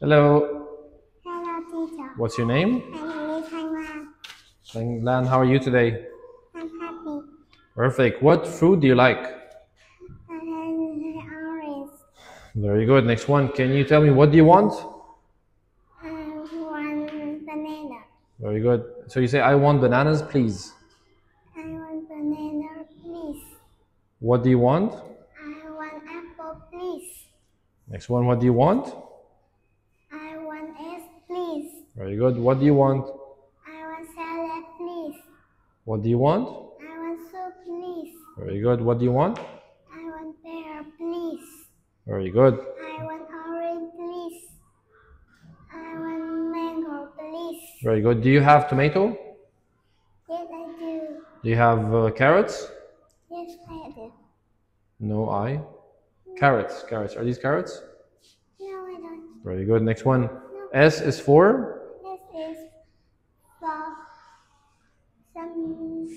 Hello. Hello, teacher. What's your name? My name is Hangwan. Thanh Lan, how are you today? I'm happy. Perfect. What fruit do you like? I orange. Very good. Next one. Can you tell me what do you want? Um, I want banana. Very good. So you say, I want bananas, please. I want banana, please. What do you want? I want apple, please. Next one. What do you want? I want eggs, please. Very good. What do you want? I want salad, please. What do you want? I want soup, please. Very good. What do you want? I want pear, please. Very good. I want orange, please. I want mango, please. Very good. Do you have tomato? Yes, I do. Do you have uh, carrots? Yes, I do. No, I. Carrots. Carrots. Are these carrots? No, I don't. Very good. Next one. S is for? This is for some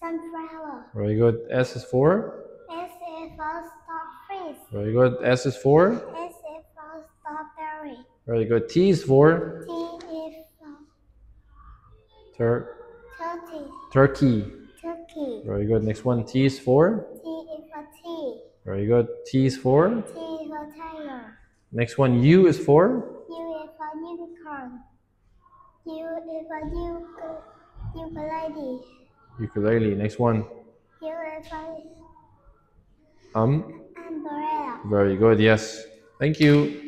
sunflower. Very good. S is for? S is for strawberries. Very good. S is for? S is for strawberry. Very good. T is for? T is for Tur- turkey. turkey. Turkey. Very good. Next one. T is for? T is for tea. Very good. T is for? T is for tiger. Next one. U is for? U is for unicorn. U is for ukulele. Ukulele. Ukulele. Next one. U is for Um. umbrella. Very good. Yes. Thank you.